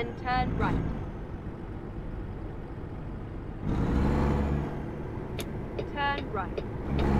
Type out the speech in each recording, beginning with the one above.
Then turn right. Turn right.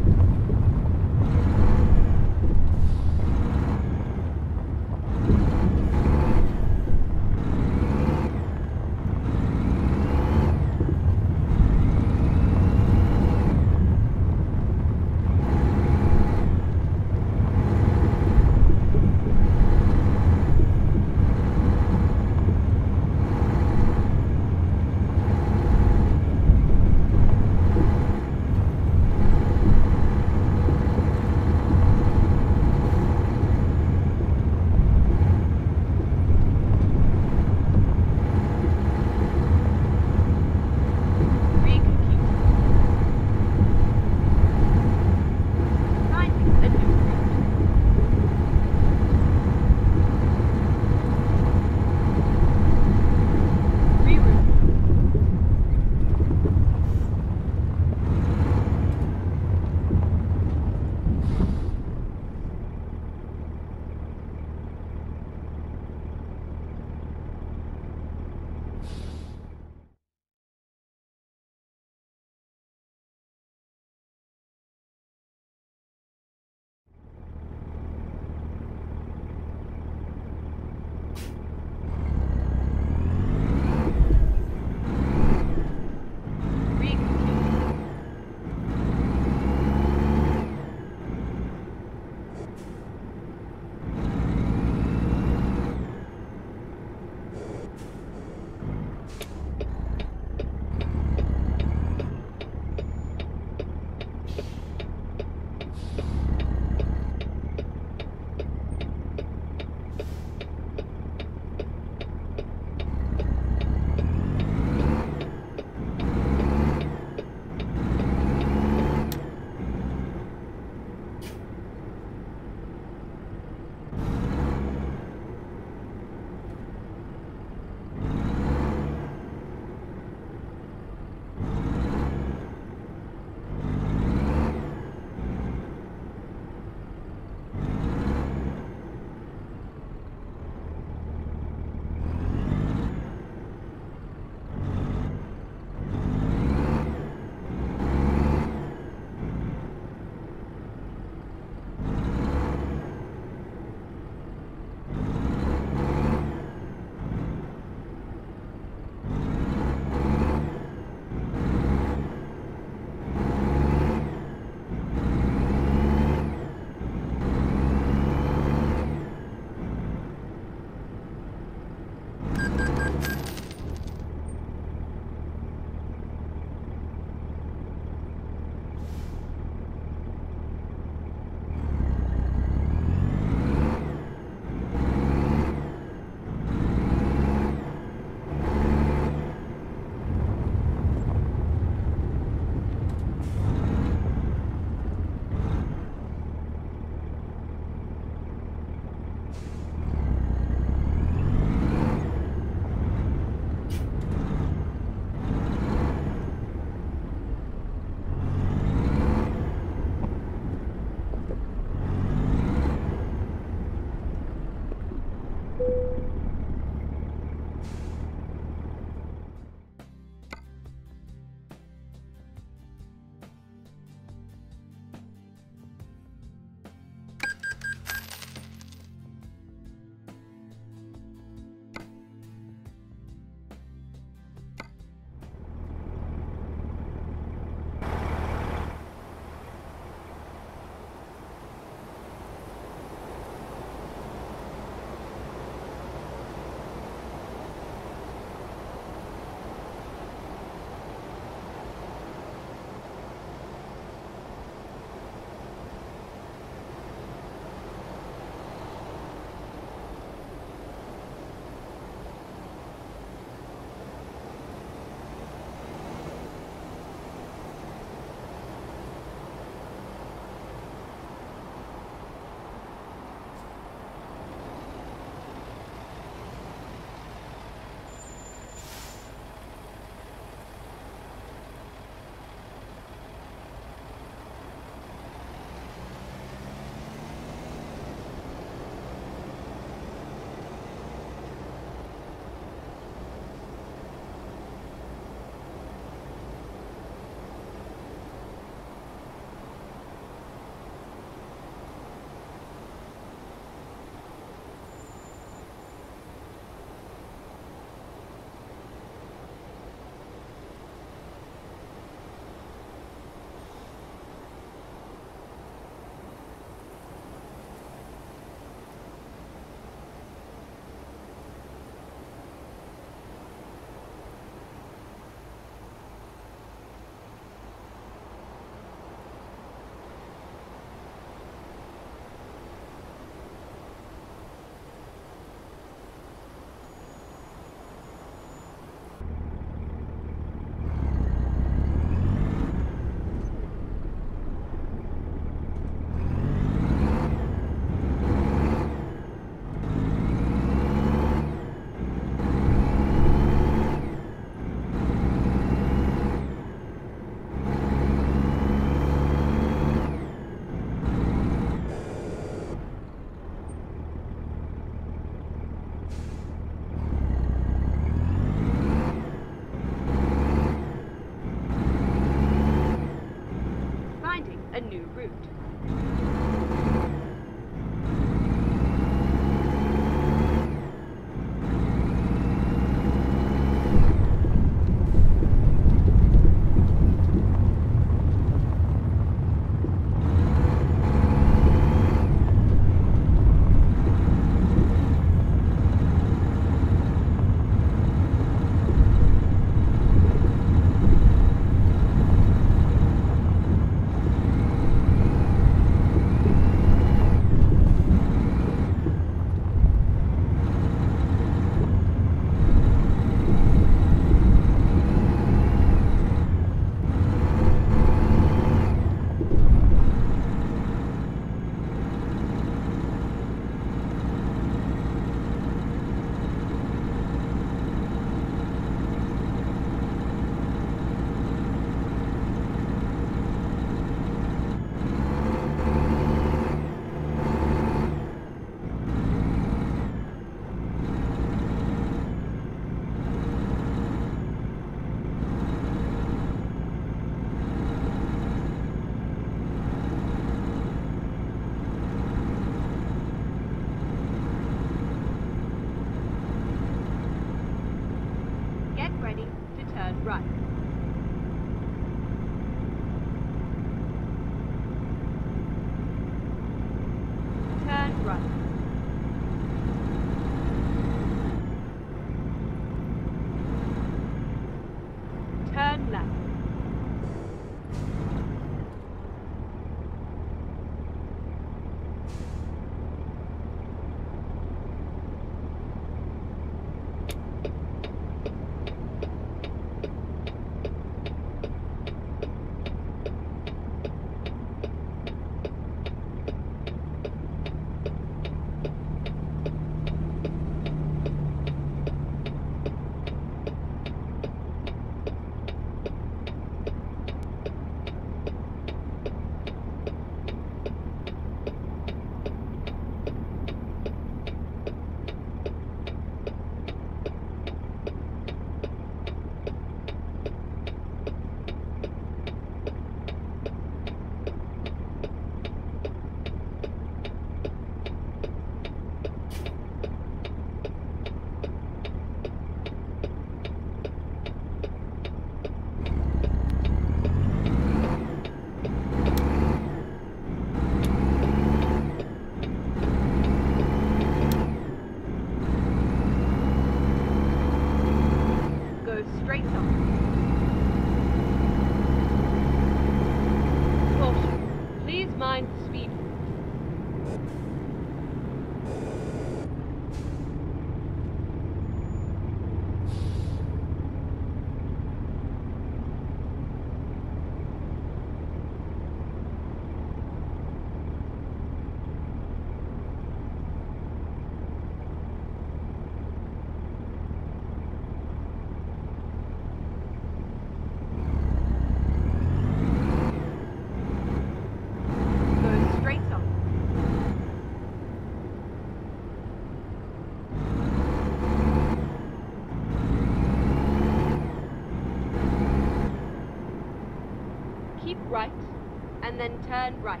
turn right.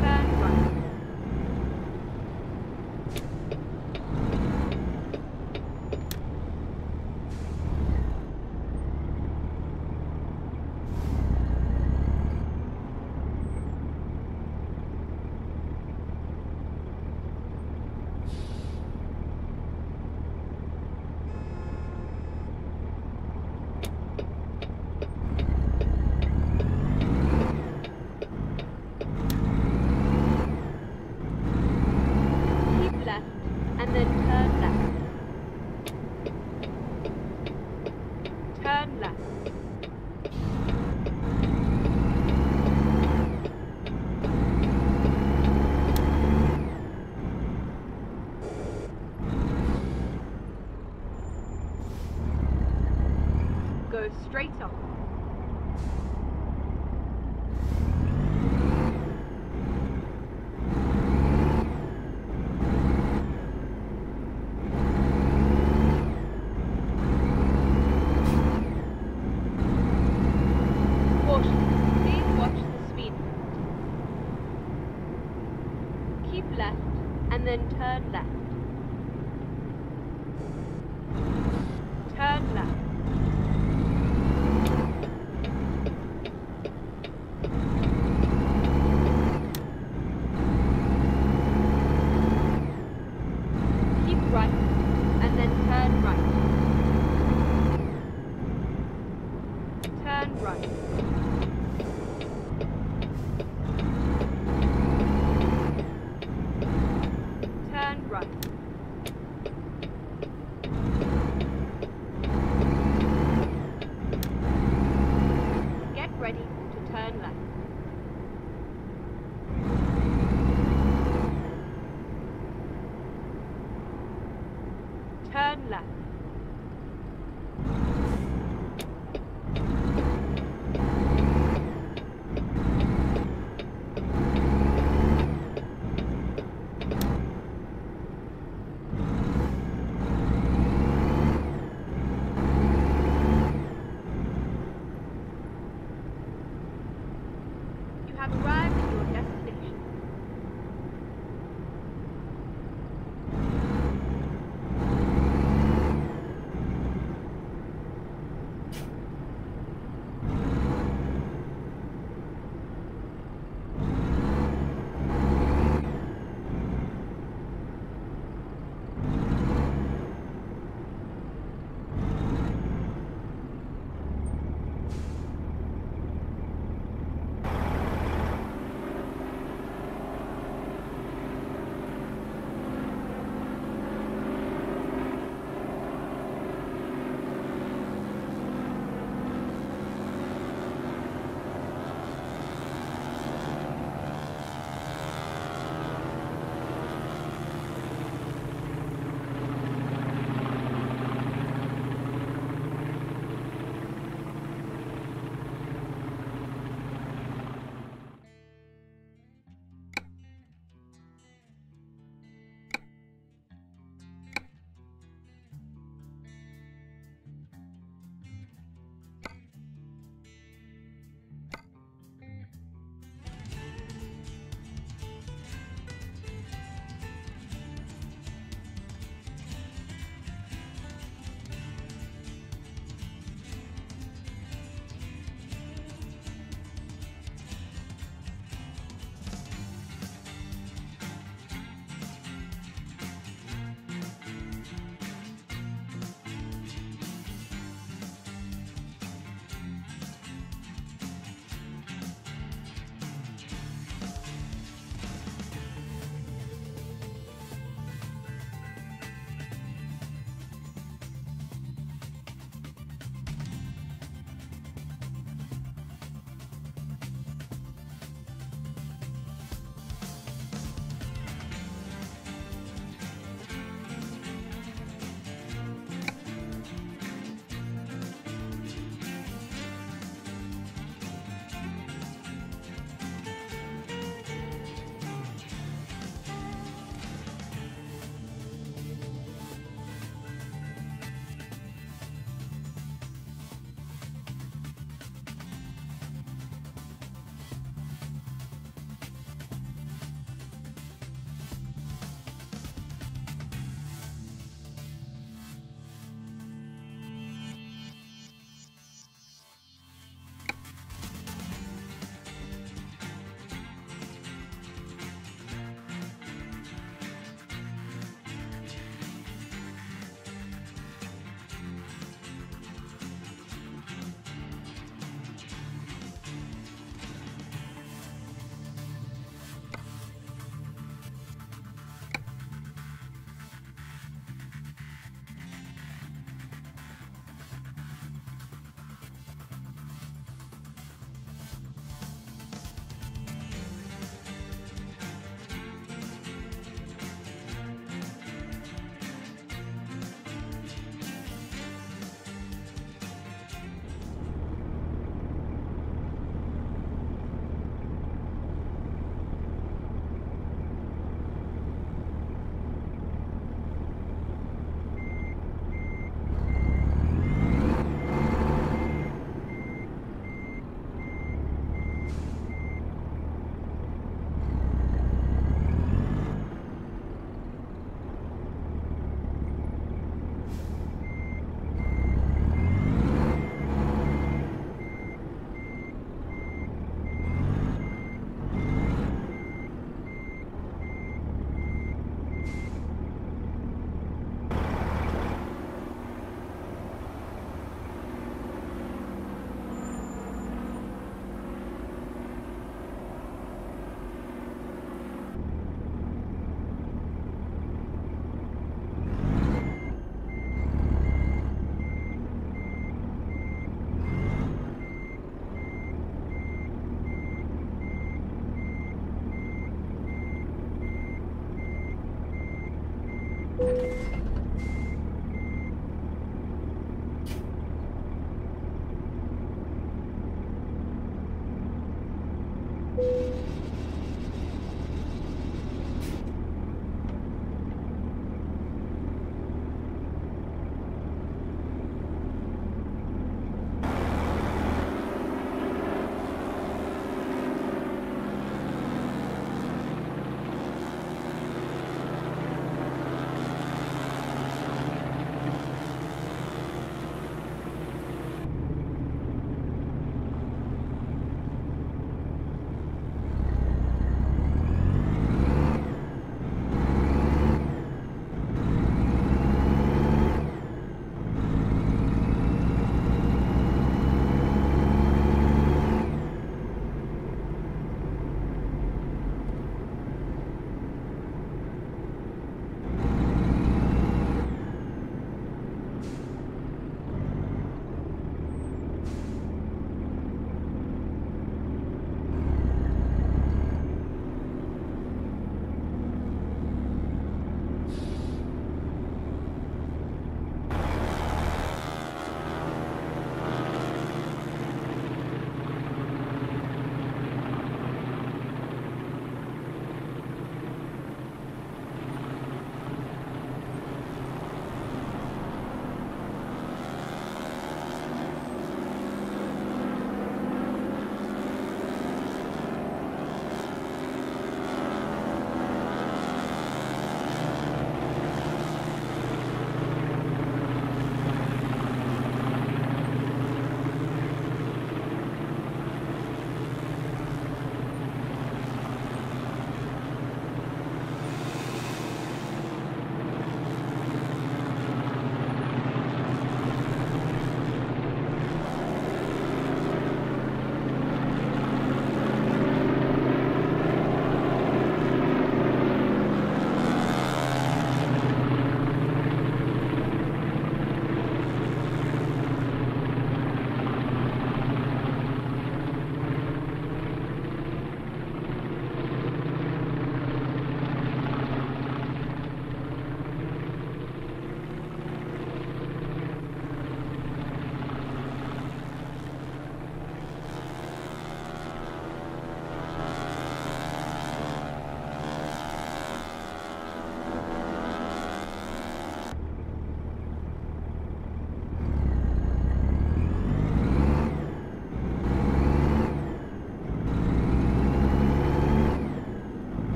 Turn right. Keep left and then turn left. Turn left. Go straight on.